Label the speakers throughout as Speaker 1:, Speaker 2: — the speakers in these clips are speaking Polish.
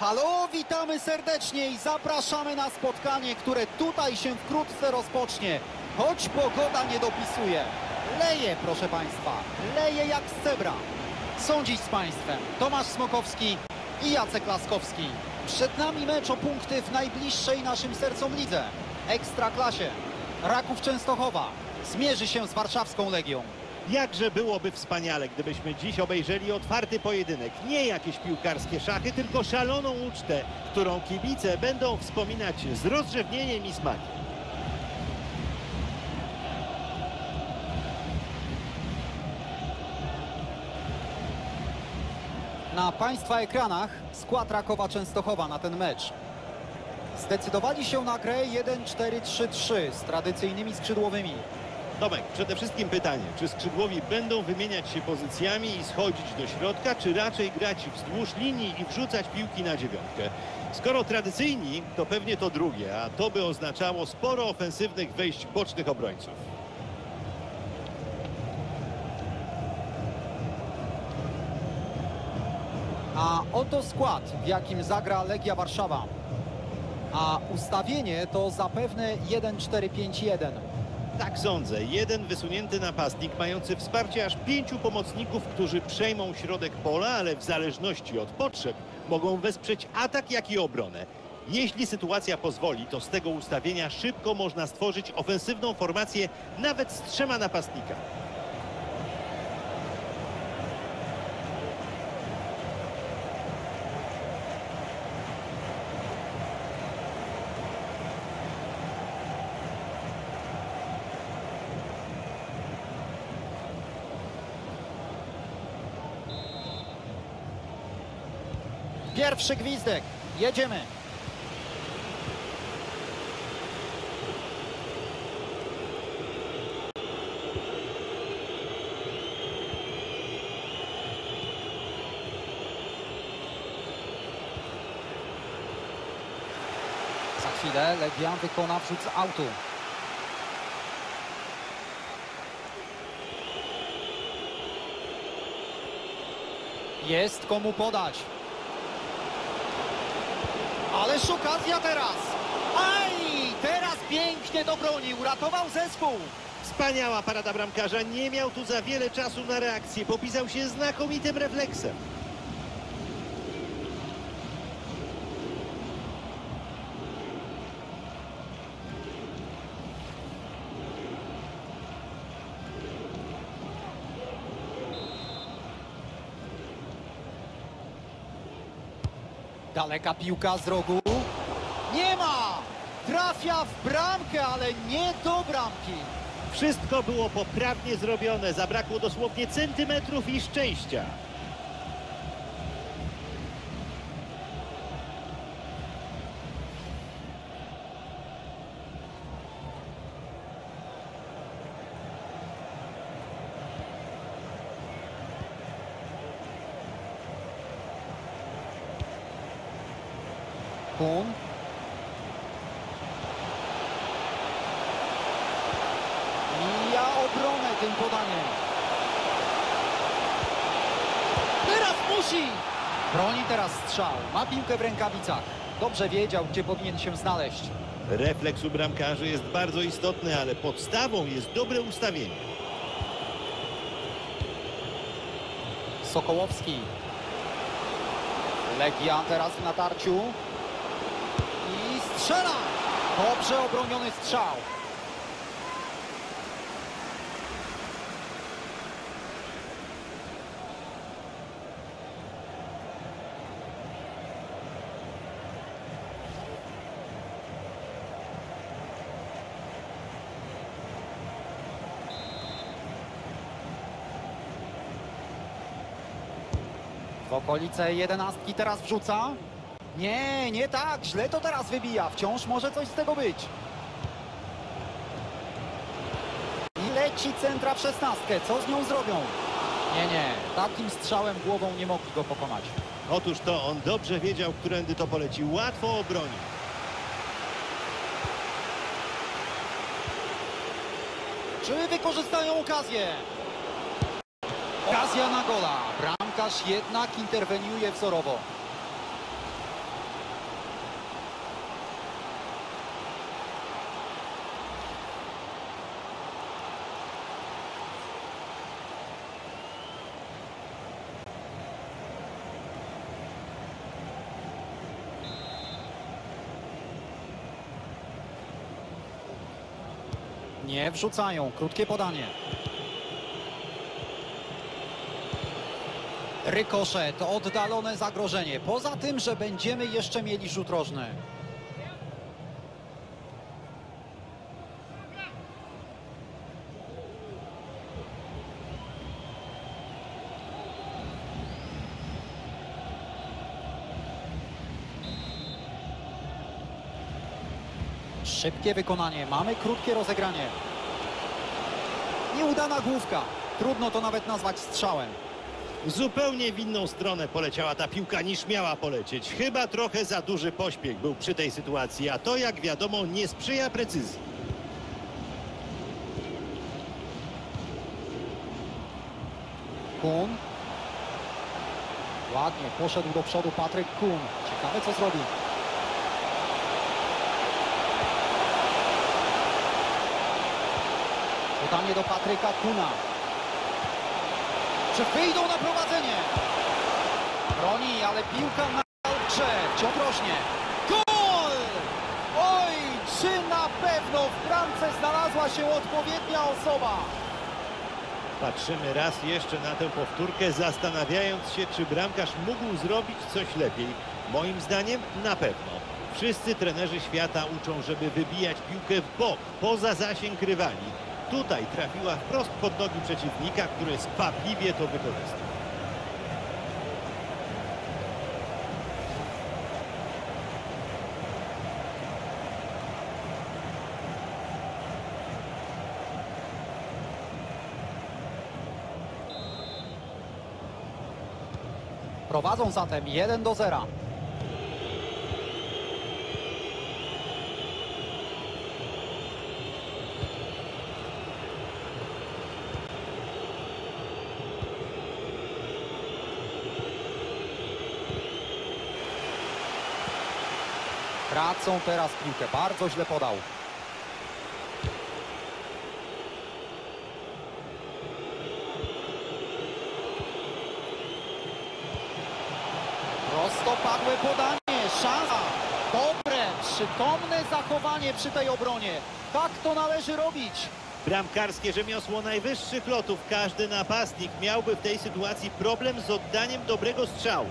Speaker 1: Halo, witamy serdecznie i zapraszamy na spotkanie, które tutaj się wkrótce rozpocznie. Choć pogoda nie dopisuje. Leje, proszę Państwa, leje jak z cebra. Są dziś z Państwem Tomasz Smokowski i Jacek Laskowski. Przed nami mecz o punkty w najbliższej naszym sercom lidze. Ekstraklasie. Raków Częstochowa zmierzy się z warszawską Legią.
Speaker 2: Jakże byłoby wspaniale, gdybyśmy dziś obejrzeli otwarty pojedynek. Nie jakieś piłkarskie szachy, tylko szaloną ucztę, którą kibice będą wspominać z rozrzewnieniem i smakiem.
Speaker 1: Na Państwa ekranach skład Rakowa Częstochowa na ten mecz. Zdecydowali się na grę 1-4-3-3 z tradycyjnymi skrzydłowymi.
Speaker 2: Tomek, przede wszystkim pytanie, czy skrzydłowi będą wymieniać się pozycjami i schodzić do środka, czy raczej grać wzdłuż linii i wrzucać piłki na dziewiątkę? Skoro tradycyjni, to pewnie to drugie, a to by oznaczało sporo ofensywnych wejść bocznych obrońców.
Speaker 1: A oto skład, w jakim zagra Legia Warszawa. A ustawienie to zapewne 1-4-5-1.
Speaker 2: Tak sądzę. Jeden wysunięty napastnik mający wsparcie aż pięciu pomocników, którzy przejmą środek pola, ale w zależności od potrzeb mogą wesprzeć atak, jak i obronę. Jeśli sytuacja pozwoli, to z tego ustawienia szybko można stworzyć ofensywną formację nawet z trzema napastnikami.
Speaker 1: Pierwszy gwizdek. Jedziemy. Za chwilę Legia wykona wrzut z autu. Jest komu podać. Ależ okazja teraz. Aj! Teraz pięknie dobronił. Ratował zespół.
Speaker 2: Wspaniała parada bramkarza. Nie miał tu za wiele czasu na reakcję. Popisał się znakomitym refleksem.
Speaker 1: Daleka piłka z rogu. Nie ma! Trafia w bramkę, ale nie do bramki.
Speaker 2: Wszystko było poprawnie zrobione. Zabrakło dosłownie centymetrów i szczęścia.
Speaker 1: Kun. Mija obronę tym podaniem. Teraz musi! Broni teraz strzał. Ma piłkę w rękawicach. Dobrze wiedział, gdzie powinien się znaleźć.
Speaker 2: Refleks u bramkarzy jest bardzo istotny, ale podstawą jest dobre ustawienie.
Speaker 1: Sokołowski. Legia teraz w natarciu. I strzela! Dobrze obroniony strzał. W okolice jedenastki teraz wrzuca. Nie, nie tak. Źle to teraz wybija. Wciąż może coś z tego być. I leci centra w szesnastkę. Co z nią zrobią? Nie, nie. Takim strzałem głową nie mogli go pokonać.
Speaker 2: Otóż to on dobrze wiedział, którędy to poleci. Łatwo obronił.
Speaker 1: Czy wykorzystają okazję? Okazja na gola bramkarz jednak interweniuje wzorowo. Nie wrzucają. Krótkie podanie. Rykoszet, oddalone zagrożenie. Poza tym, że będziemy jeszcze mieli rzut rożny. Szybkie wykonanie, mamy krótkie rozegranie. Nieudana główka. Trudno to nawet nazwać strzałem.
Speaker 2: Zupełnie w inną stronę poleciała ta piłka niż miała polecieć. Chyba trochę za duży pośpiech był przy tej sytuacji, a to jak wiadomo nie sprzyja precyzji.
Speaker 1: Kun. Ładnie poszedł do przodu Patryk Kun. Ciekawe co zrobi. Podanie do Patryka Kuna. Czy wyjdą na prowadzenie? Broni, ale piłka na grze. Wciąż rośnie. Gol! Oj, czy na pewno w bramce znalazła się odpowiednia osoba?
Speaker 2: Patrzymy raz jeszcze na tę powtórkę, zastanawiając się, czy bramkarz mógł zrobić coś lepiej. Moim zdaniem na pewno. Wszyscy trenerzy świata uczą, żeby wybijać piłkę w bok, poza zasięg rywali. Tutaj trafiła wprost pod nogi przeciwnika, który skwapliwie to wykorzystał.
Speaker 1: Prowadzą zatem 1 do 0. Tracą teraz piłkę. Bardzo źle podał. Prostopadłe podanie, szansa. Dobre, przytomne zachowanie przy tej obronie. Tak to należy robić.
Speaker 2: Bramkarskie rzemiosło najwyższych lotów. Każdy napastnik miałby w tej sytuacji problem z oddaniem dobrego strzału.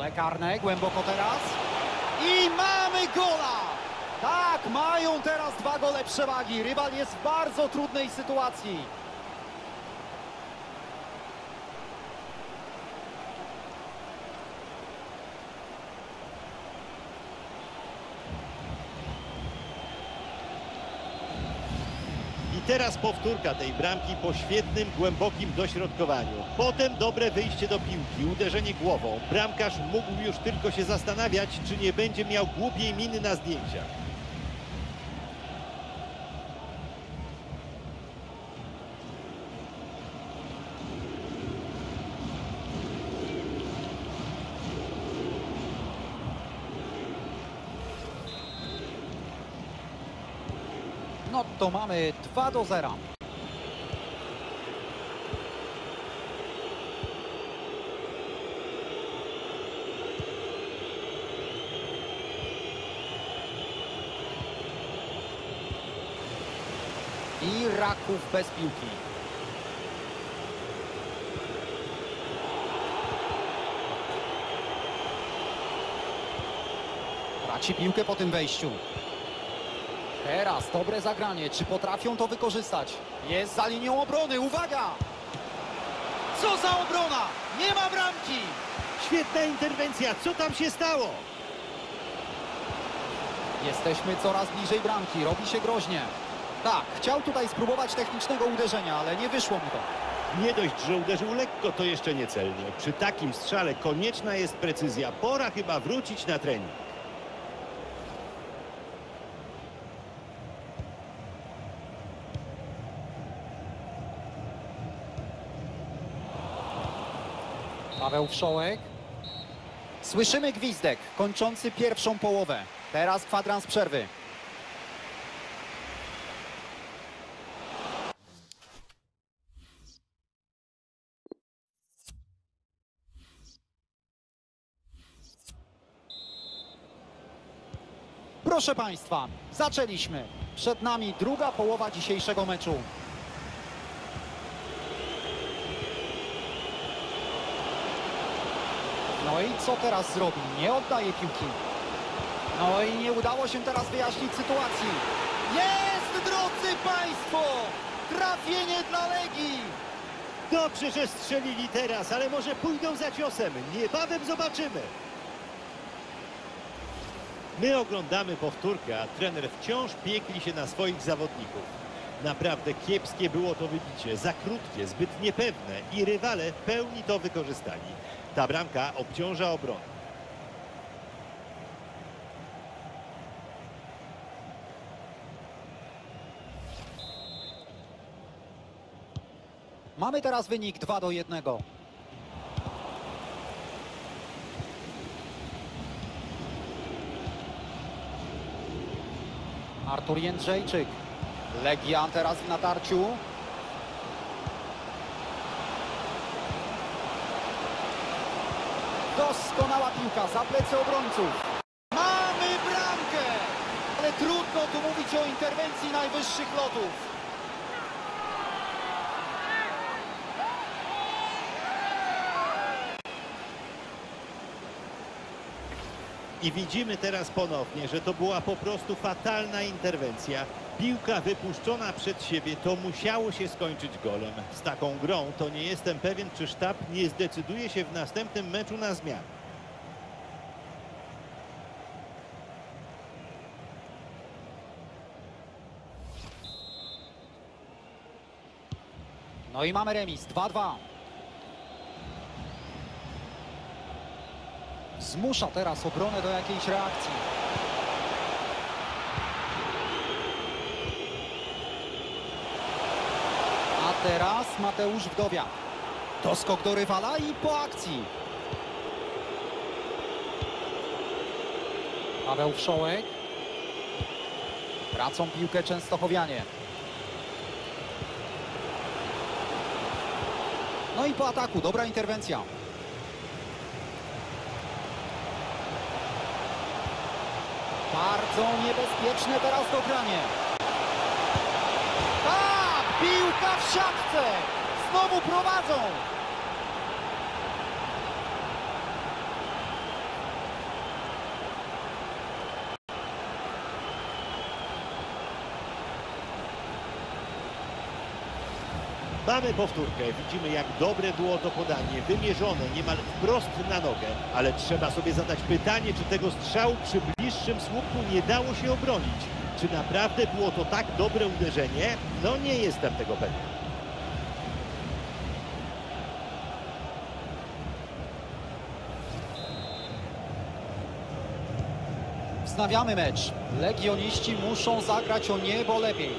Speaker 1: Pole karne, głęboko teraz. I mamy gola! Tak, mają teraz dwa gole przewagi. Rywal jest w bardzo trudnej sytuacji.
Speaker 2: Teraz powtórka tej bramki po świetnym, głębokim dośrodkowaniu. Potem dobre wyjście do piłki, uderzenie głową. Bramkarz mógł już tylko się zastanawiać, czy nie będzie miał głupiej miny na zdjęciach.
Speaker 1: No to mamy 2 do 0. I Raków bez piłki. Traci piłkę po tym wejściu. Teraz dobre zagranie. Czy potrafią to wykorzystać? Jest za linią obrony. Uwaga! Co za obrona! Nie ma bramki!
Speaker 2: Świetna interwencja, co tam się stało?
Speaker 1: Jesteśmy coraz bliżej bramki. Robi się groźnie. Tak, chciał tutaj spróbować technicznego uderzenia, ale nie wyszło mu to.
Speaker 2: Nie dość, że uderzył lekko, to jeszcze niecelnie. Przy takim strzale konieczna jest precyzja. Pora chyba wrócić na trening.
Speaker 1: Paweł Wszołek. Słyszymy gwizdek kończący pierwszą połowę. Teraz kwadrans przerwy. Proszę Państwa, zaczęliśmy. Przed nami druga połowa dzisiejszego meczu. No i co teraz zrobi? Nie oddaje piłki. No i nie udało się teraz wyjaśnić sytuacji. Jest, drodzy Państwo! Trafienie dla Legii!
Speaker 2: Dobrze, że strzelili teraz, ale może pójdą za ciosem. Niebawem zobaczymy. My oglądamy powtórkę, a trener wciąż piekli się na swoich zawodników. Naprawdę kiepskie było to wybicie, za krótkie, zbyt niepewne i rywale w pełni to wykorzystali. Ta bramka obciąża obronę.
Speaker 1: Mamy teraz wynik 2 do 1. Artur Jędrzejczyk. Legia teraz w natarciu. Doskonała piłka za plecy obrońców. Mamy bramkę! Ale trudno tu mówić o interwencji najwyższych lotów.
Speaker 2: I widzimy teraz ponownie, że to była po prostu fatalna interwencja. Piłka wypuszczona przed siebie, to musiało się skończyć golem. Z taką grą to nie jestem pewien, czy sztab nie zdecyduje się w następnym meczu na zmianę.
Speaker 1: No i mamy remis 2-2. Zmusza teraz obronę do jakiejś reakcji. Teraz Mateusz Wdowiak. Doskok do rywala i po akcji. Paweł Wszołek. Tracą piłkę Częstochowianie. No i po ataku, dobra interwencja. Bardzo niebezpieczne teraz dogranie. Piłka w siatce. Znowu prowadzą.
Speaker 2: Mamy powtórkę, widzimy jak dobre było to podanie, wymierzone niemal wprost na nogę, ale trzeba sobie zadać pytanie, czy tego strzału przy bliższym słupku nie dało się obronić. Czy naprawdę było to tak dobre uderzenie? No nie jestem tego pewien.
Speaker 1: Wznawiamy mecz. Legioniści muszą zagrać o niebo lepiej.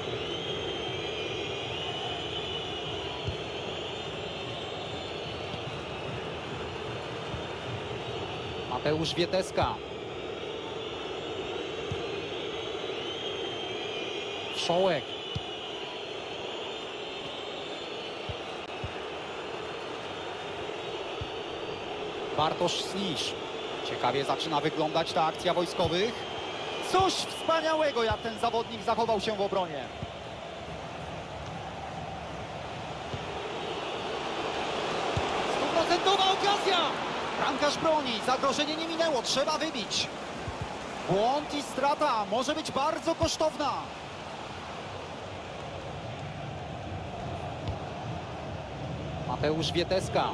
Speaker 1: Mateusz Wieteska. Wszołek. Bartosz Slisz. Ciekawie zaczyna wyglądać ta akcja wojskowych. Coś wspaniałego, jak ten zawodnik zachował się w obronie. Stuprocentowa okazja! Bramkarz broni, zagrożenie nie minęło, trzeba wybić. Błąd i strata może być bardzo kosztowna. Mateusz Wieteska.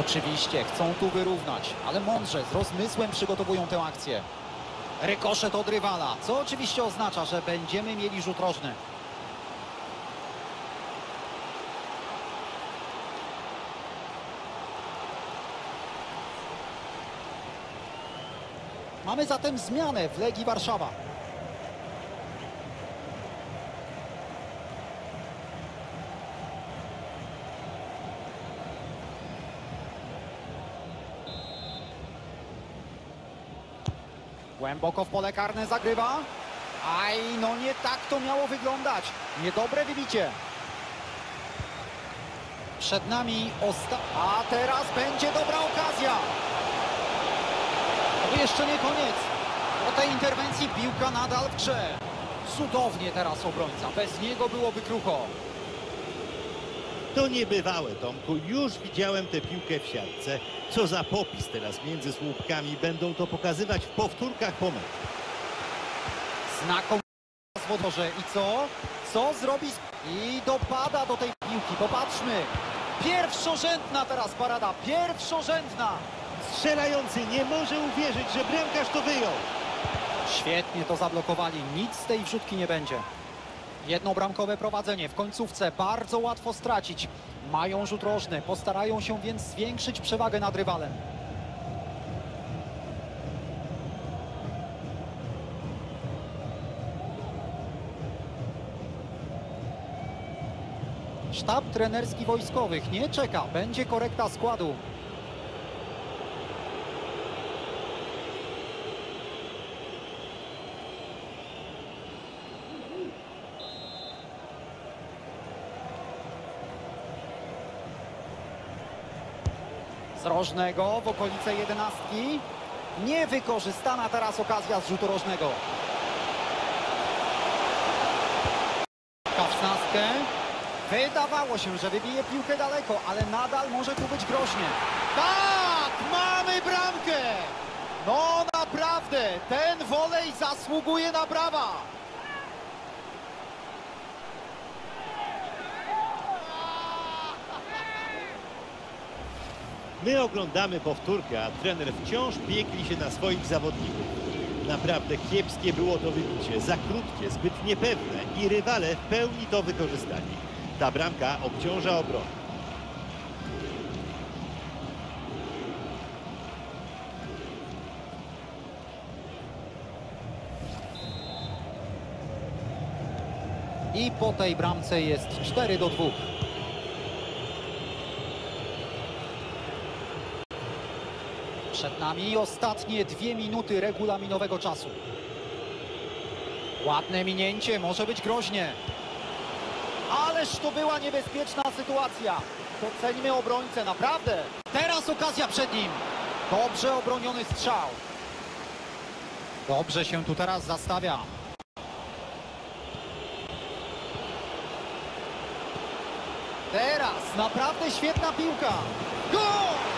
Speaker 1: Oczywiście, chcą tu wyrównać, ale mądrze, z rozmysłem przygotowują tę akcję. Rykoszet od rywala, co oczywiście oznacza, że będziemy mieli rzut rożny. Mamy zatem zmianę w Legii Warszawa. Głęboko w pole karne zagrywa. Aj, no nie tak to miało wyglądać. Niedobre wybicie. Przed nami osta... A teraz będzie dobra okazja. To jeszcze nie koniec. Po tej interwencji piłka nadal w grze. Cudownie teraz obrońca. Bez niego byłoby krucho.
Speaker 2: To niebywałe, Tomku. Już widziałem tę piłkę w siatce. Co za popis teraz między słupkami. Będą to pokazywać w powtórkach po meczu.
Speaker 1: Znakomicie w wodorze. I co? Co zrobi? I dopada do tej piłki. Popatrzmy. Pierwszorzędna teraz parada. Pierwszorzędna.
Speaker 2: Strzelający nie może uwierzyć, że bramkarz to wyjął.
Speaker 1: Świetnie to zablokowali. Nic z tej wrzutki nie będzie. Jednobramkowe prowadzenie w końcówce bardzo łatwo stracić. Mają rzut rożny, postarają się więc zwiększyć przewagę nad rywalem. Sztab trenerski wojskowych nie czeka, będzie korekta składu. Rożnego w okolice jedenastki. Niewykorzystana teraz okazja z rzutu rożnego. Kawsnaskę. Wydawało się, że wybije piłkę daleko, ale nadal może tu być groźnie. Tak! Mamy bramkę! No naprawdę, ten wolej zasługuje na brawa!
Speaker 2: My oglądamy powtórkę, a trener wciąż piekli się na swoich zawodników. Naprawdę kiepskie było to wybicie, za krótkie, zbyt niepewne i rywale w pełni to wykorzystali. Ta bramka obciąża obronę.
Speaker 1: I po tej bramce jest 4 do 2. Przed nami ostatnie dwie minuty regulaminowego czasu. Ładne minięcie, może być groźnie. Ależ to była niebezpieczna sytuacja. Doceńmy obrońcę, naprawdę. Teraz okazja przed nim. Dobrze obroniony strzał. Dobrze się tu teraz zastawia. Teraz naprawdę świetna piłka. Gol!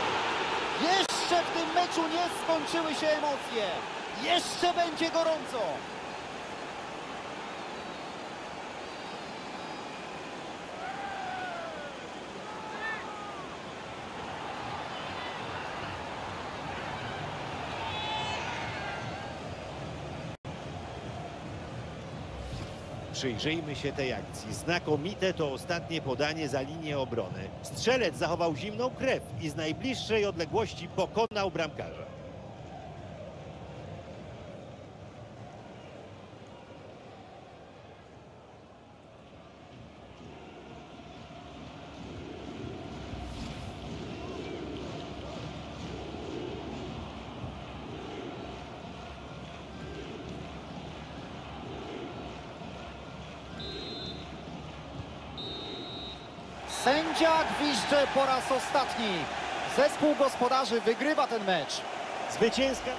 Speaker 1: Jeszcze w tym meczu nie skończyły się emocje. Jeszcze będzie gorąco.
Speaker 2: Przyjrzyjmy się tej akcji. Znakomite to ostatnie podanie za linię obrony. Strzelec zachował zimną krew i z najbliższej odległości pokonał bramkarza.
Speaker 1: Sędzia gwizdże po raz ostatni. Zespół gospodarzy wygrywa ten mecz.
Speaker 2: Zwycięska